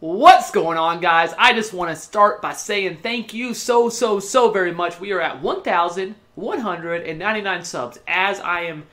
What's going on, guys? I just want to start by saying thank you so, so, so very much. We are at 1,199 subs as I am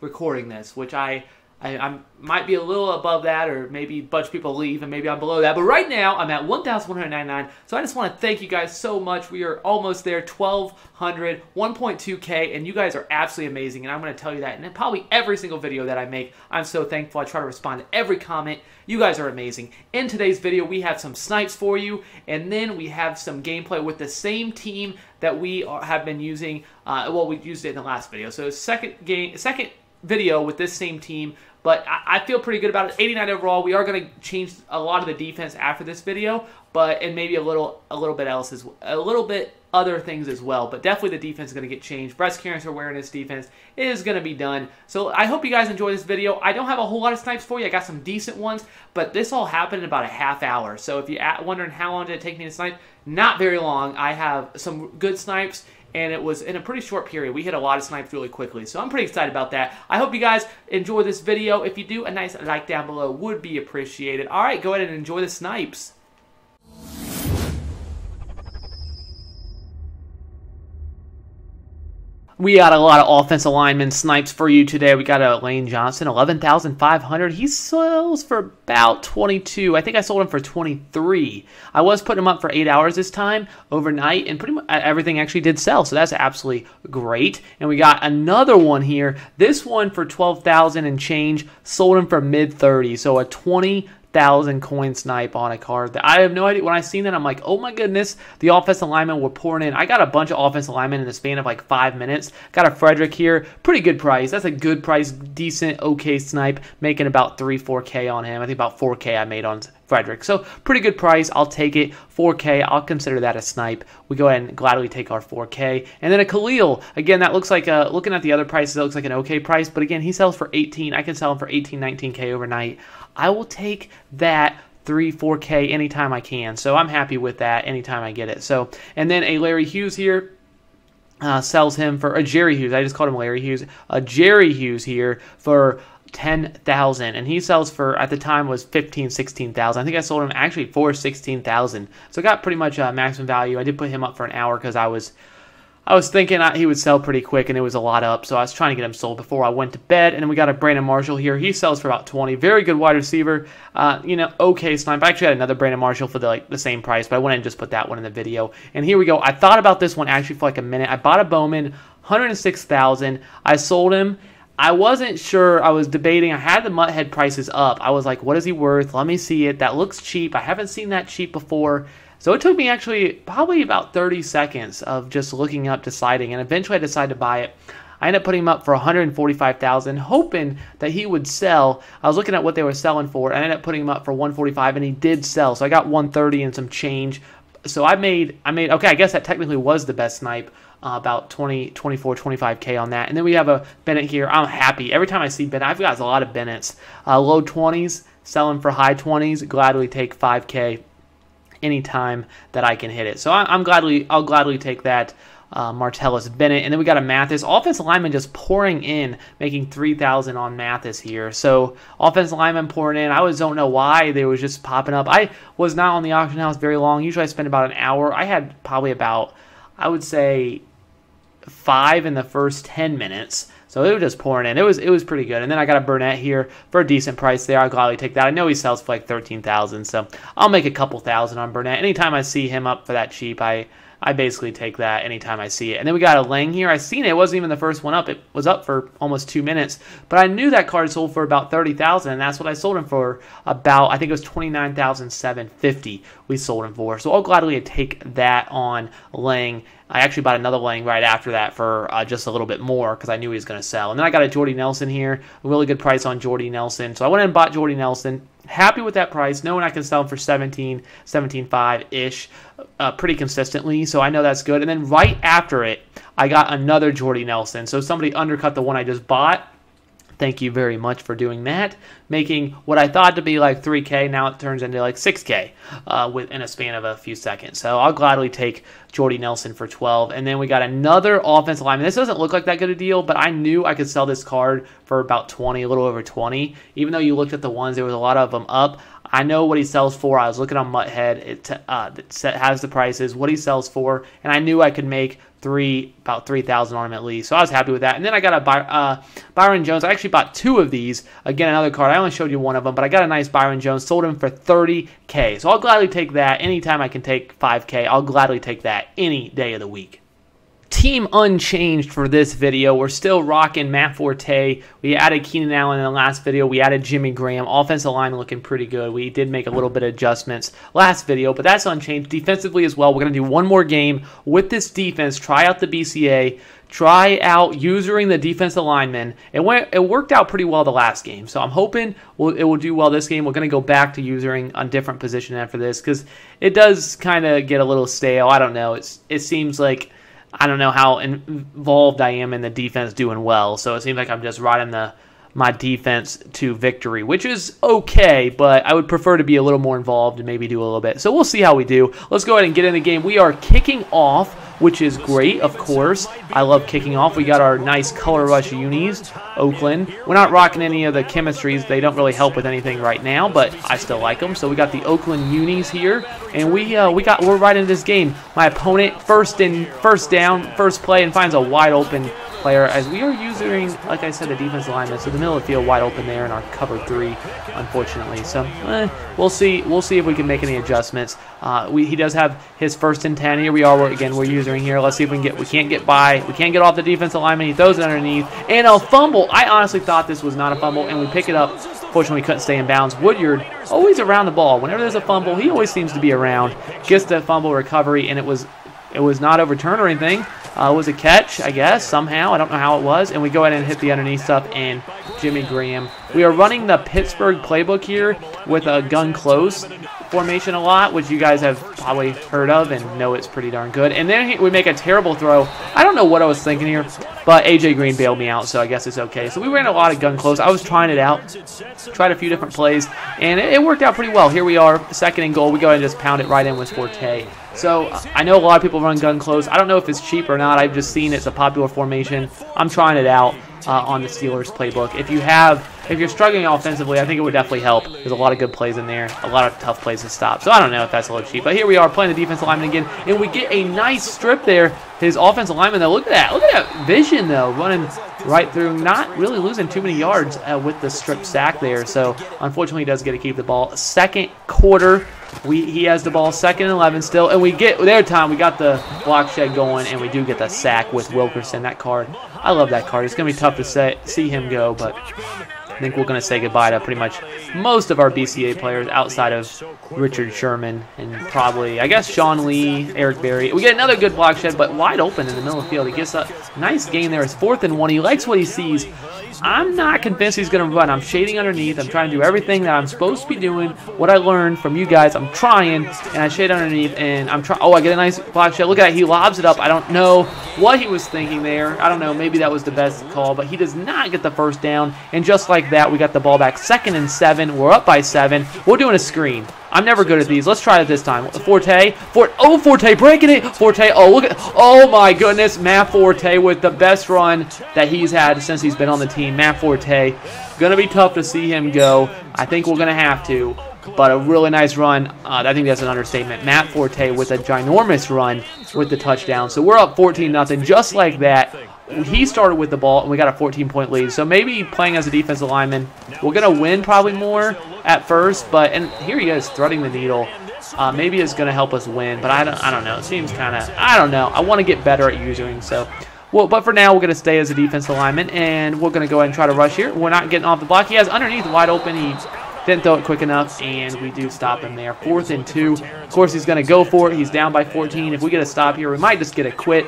recording this, which I I, I might be a little above that, or maybe a bunch of people leave, and maybe I'm below that. But right now, I'm at 1,199. So I just want to thank you guys so much. We are almost there, 1,200, 1.2K, and you guys are absolutely amazing. And I'm going to tell you that in probably every single video that I make. I'm so thankful. I try to respond to every comment. You guys are amazing. In today's video, we have some snipes for you, and then we have some gameplay with the same team that we are, have been using. Uh, well, we used it in the last video. So second game, second video with this same team, but I, I feel pretty good about it. 89 overall. We are going to change a lot of the defense after this video, but and maybe a little a little bit else as a little bit other things as well. But definitely the defense is going to get changed. Breast cancer awareness defense is going to be done. So I hope you guys enjoy this video. I don't have a whole lot of snipes for you. I got some decent ones, but this all happened in about a half hour. So if you're wondering how long did it take me to snipe, not very long. I have some good snipes and it was in a pretty short period. We hit a lot of snipes really quickly, so I'm pretty excited about that. I hope you guys enjoy this video. If you do, a nice like down below would be appreciated. All right, go ahead and enjoy the snipes. We got a lot of offensive lineman snipes for you today. We got a Lane Johnson, 11,500. He sells for about 22. I think I sold him for 23. I was putting him up for eight hours this time overnight, and pretty much uh, everything actually did sell. So that's absolutely great. And we got another one here. This one for 12,000 and change. Sold him for mid 30. So a 20 thousand coin snipe on a card that I have no idea. When I seen that, I'm like, oh my goodness, the offensive linemen were pouring in. I got a bunch of offensive linemen in the span of like five minutes. Got a Frederick here, pretty good price. That's a good price, decent, okay snipe, making about three, four K on him. I think about four K I made on Frederick. So pretty good price. I'll take it. 4K. I'll consider that a snipe. We go ahead and gladly take our 4K. And then a Khalil. Again, that looks like a, looking at the other prices, it looks like an okay price. But again, he sells for 18. I can sell him for 18, 19K overnight. I will take that 3, 4K anytime I can. So I'm happy with that anytime I get it. So, and then a Larry Hughes here. Uh, sells him for a Jerry Hughes. I just called him Larry Hughes. A Jerry Hughes here for 10,000 and he sells for at the time was 15 16,000 I think I sold him actually for 16,000 so I got pretty much a maximum value. I did put him up for an hour because I was I was thinking he would sell pretty quick and it was a lot up. So I was trying to get him sold before I went to bed. And then we got a Brandon Marshall here. He sells for about 20 very good wide receiver. Uh, you know okay snipe I actually had another Brandon Marshall for the like the same price but I went and just put that one in the video. And here we go. I thought about this one actually for like a minute. I bought a Bowman 106,000 I sold him I wasn't sure. I was debating. I had the Muthead prices up. I was like, what is he worth? Let me see it. That looks cheap. I haven't seen that cheap before. So it took me actually probably about 30 seconds of just looking up, deciding, and eventually I decided to buy it. I ended up putting him up for 145,000, hoping that he would sell. I was looking at what they were selling for, I ended up putting him up for 145, and he did sell. So I got 130 and some change. So I made, I made, okay, I guess that technically was the best snipe uh, about 20, 24, 25K on that. And then we have a Bennett here. I'm happy. Every time I see Bennett, I've got a lot of Bennett's. Uh, low 20s, selling for high 20s. Gladly take 5K anytime that I can hit it. So I, am gladly, I'll gladly take that. Uh, Martellus Bennett, and then we got a Mathis offensive lineman just pouring in, making three thousand on Mathis here. So offensive lineman pouring in. I always don't know why they was just popping up. I was not on the auction house very long. Usually I spend about an hour. I had probably about I would say five in the first 10 minutes. So it was just pouring in. It was it was pretty good. And then I got a Burnett here for a decent price there. I'll gladly take that. I know he sells for like 13,000, so I'll make a couple thousand on Burnett. Anytime I see him up for that cheap, I I basically take that anytime I see it. And then we got a Lang here. I seen it. It wasn't even the first one up. It was up for almost two minutes. But I knew that card sold for about 30000 and that's what I sold him for about, I think it was 29750 we sold him for. So I'll gladly take that on Lang. I actually bought another Lang right after that for uh, just a little bit more because I knew he was going to sell. And then I got a Jordy Nelson here, a really good price on Jordy Nelson. So I went and bought Jordy Nelson. Happy with that price, knowing I can sell them for 17, 17.5 ish, uh, pretty consistently. So I know that's good. And then right after it, I got another Jordy Nelson. So somebody undercut the one I just bought. Thank you very much for doing that. Making what I thought to be like 3K, now it turns into like 6K uh, within a span of a few seconds. So I'll gladly take Jordy Nelson for 12. And then we got another offensive lineman. This doesn't look like that good a deal, but I knew I could sell this card for about 20, a little over 20. Even though you looked at the ones, there was a lot of them up. I know what he sells for. I was looking on Muthead. It, uh, it has the prices, what he sells for, and I knew I could make three about three thousand on him at least. So I was happy with that. And then I got a By, uh, Byron Jones. I actually bought two of these. Again, another card. I only showed you one of them, but I got a nice Byron Jones. Sold him for thirty k. So I'll gladly take that. Anytime I can take five k, I'll gladly take that any day of the week team unchanged for this video. We're still rocking Matt Forte. We added Keenan Allen in the last video. We added Jimmy Graham. Offensive line looking pretty good. We did make a little bit of adjustments last video, but that's unchanged. Defensively as well, we're going to do one more game with this defense. Try out the BCA. Try out using the defensive lineman. It went. It worked out pretty well the last game, so I'm hoping we'll, it will do well this game. We're going to go back to using on different position after this because it does kind of get a little stale. I don't know. It's it seems like I don't know how involved I am in the defense doing well. So it seems like I'm just riding the my defense to victory, which is okay, but I would prefer to be a little more involved and maybe do a little bit. So we'll see how we do. Let's go ahead and get in the game. We are kicking off, which is great, of course. I love kicking off. We got our nice Color Rush unis, Oakland. We're not rocking any of the chemistries. They don't really help with anything right now, but I still like them. So we got the Oakland unis here, and we uh, we got we're right into this game. My opponent first in first down, first play, and finds a wide open player as we are using, like I said, a defense alignment. So the middle of the field wide open there in our cover three, unfortunately. So eh, we'll see. We'll see if we can make any adjustments. Uh, we, he does have his first and ten. Here we are. Again, we're using here. Let's see if we can get. We can't get by. We can't get off the defense alignment. He throws it underneath and a fumble. I honestly thought this was not a fumble, and we pick it up. Fortunately, we couldn't stay in bounds. Woodyard always around the ball. Whenever there's a fumble, he always seems to be around. Gets the fumble recovery, and it was it was not overturned or anything. Uh, was a catch, I guess, somehow. I don't know how it was. And we go ahead and hit the underneath stuff and Jimmy Graham. We are running the Pittsburgh playbook here with a gun close formation a lot, which you guys have probably heard of and know it's pretty darn good. And then we make a terrible throw. I don't know what I was thinking here, but AJ Green bailed me out, so I guess it's okay. So we ran a lot of gun close. I was trying it out, tried a few different plays, and it, worked out pretty well. Here we are, second and goal. We go ahead and just pound it right in with Forte. So I know a lot of people run gun close. I don't know if it's cheap or not. I've just seen it's a popular formation. I'm trying it out uh, on the Steelers playbook. If you have, if you're struggling offensively, I think it would definitely help. There's a lot of good plays in there, a lot of tough plays to stop. So I don't know if that's a little cheap. But here we are playing the defensive lineman again, and we get a nice strip there. His offensive lineman, though, look at that. Look at that vision, though, running right through, not really losing too many yards uh, with the strip sack there. So unfortunately, he does get to keep the ball. Second quarter, we he has the ball second and 11 still, and we get their time. We got the block shed going, and we do get the sack with Wilkerson. That card, I love that card. It's gonna be tough to say, see him go, but I think we're gonna say goodbye to pretty much most of our BCA players outside of Richard Sherman and probably I guess Sean Lee, Eric Berry. We get another good block shed, but wide open in the middle of the field. He gets a nice gain there. It's fourth and one. He likes what he sees. I'm not convinced he's going to run. I'm shading underneath. I'm trying to do everything that I'm supposed to be doing. What I learned from you guys, I'm trying, and I shade underneath, and I'm trying. Oh, I get a nice block shot. Look at that. He lobs it up. I don't know what he was thinking there. I don't know. Maybe that was the best call, but he does not get the first down. And just like that, we got the ball back. Second and seven. We're up by seven. We're doing a screen. I'm never good at these. Let's try it this time. Forte. Fort. Oh, Forte breaking it. Forte. Oh, look at. Oh my goodness, Matt Forte with the best run that he's had since he's been on the team. Matt Forte. Gonna be tough to see him go. I think we're gonna have to. But a really nice run. Uh, I think that's an understatement. Matt Forte with a ginormous run with the touchdown. So we're up 14 nothing, just like that he started with the ball and we got a 14 point lead. So maybe playing as a defensive lineman, we're going to win probably more at first. But and here he is threading the needle. Uh, maybe it's going to help us win, but I don't, I don't know. It seems kind of, I don't know. I want to get better at using. So, well, but for now, we're going to stay as a defensive lineman and we're going to go ahead and try to rush here. We're not getting off the block. He has underneath wide open. He didn't throw it quick enough, and we do stop him there. Fourth and two. Of course, he's going to go for it. He's down by 14. If we get a stop here, we might just get a quit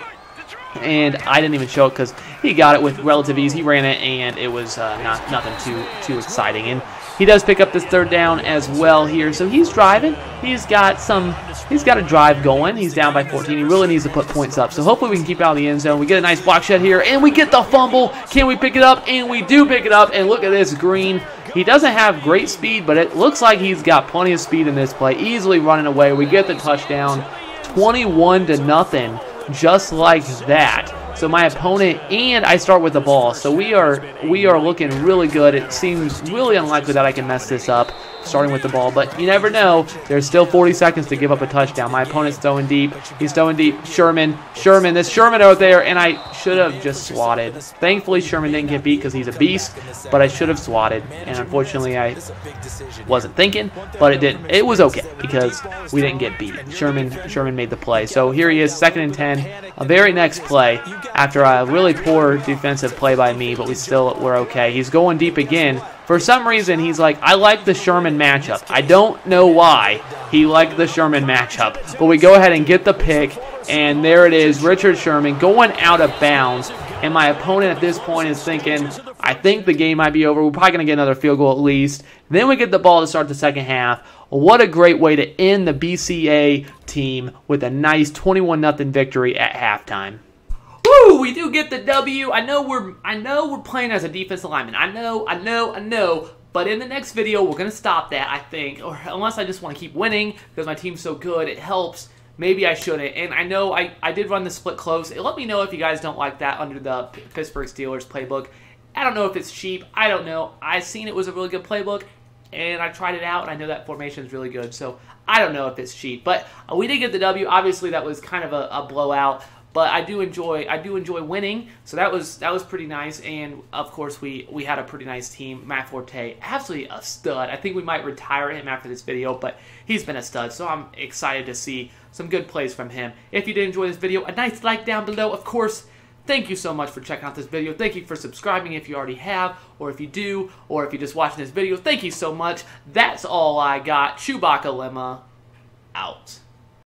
and I didn't even show it because he got it with relative ease. He ran it, and it was uh, not nothing too too exciting. And he does pick up this third down as well here. So he's driving. He's got some. He's got a drive going. He's down by 14. He really needs to put points up. So hopefully we can keep out of the end zone. We get a nice block shed here, and we get the fumble. Can we pick it up? And we do pick it up. And look at this green. He doesn't have great speed, but it looks like he's got plenty of speed in this play. Easily running away. We get the touchdown, 21 to nothing just like that. So my opponent and I start with the ball. So we are we are looking really good. It seems really unlikely that I can mess this up. Starting with the ball. But you never know. There's still 40 seconds to give up a touchdown. My opponent's throwing deep. He's throwing deep. Sherman, Sherman, this Sherman out there, and I should have just swatted. Thankfully, Sherman didn't get beat because he's a beast, but I should have swatted, and unfortunately, I wasn't thinking, but it didn't. It was okay because we didn't get beat. Sherman, Sherman made the play. So here he is, second and ten. A very next play after a really poor defensive play by me, but we still were okay. He's going deep again. For some reason, he's like, I like the Sherman matchup. I don't know why he liked the Sherman matchup, but we go ahead and get the pick, and there it is, Richard Sherman going out of bounds. And my opponent at this point is thinking, I think the game might be over. We're probably going to get another field goal at least. Then we get the ball to start the second half. What a great way to end the BCA team with a nice 21 0 victory at halftime. Woo! We do get the W. I know we're I know we're playing as a defensive lineman. I know, I know, I know. But in the next video, we're gonna stop that. I think, or unless I just want to keep winning because my team's so good, it helps. Maybe I shouldn't. And I know I, I did run the split close. Let me know if you guys don't like that under the Pittsburgh Steelers playbook. I don't know if it's cheap. I don't know. I've seen it was a really good playbook and I tried it out, and I know that formation is really good. So I don't know if it's cheap, but we did get the W. Obviously, that was kind of a, a, blowout, but I do enjoy I do enjoy winning. So that was that was pretty nice, and of course we we had a pretty nice team. Matt Forte, absolutely a stud. I think we might retire him after this video, but he's been a stud. So I'm excited to see some good plays from him. If you did enjoy this video, a nice like down below, of course. Thank you so much for checking out this video. Thank you for subscribing if you already have, or if you do, or if you're just watching this video. Thank you so much. That's all I got. Chewbacca Lemma, out.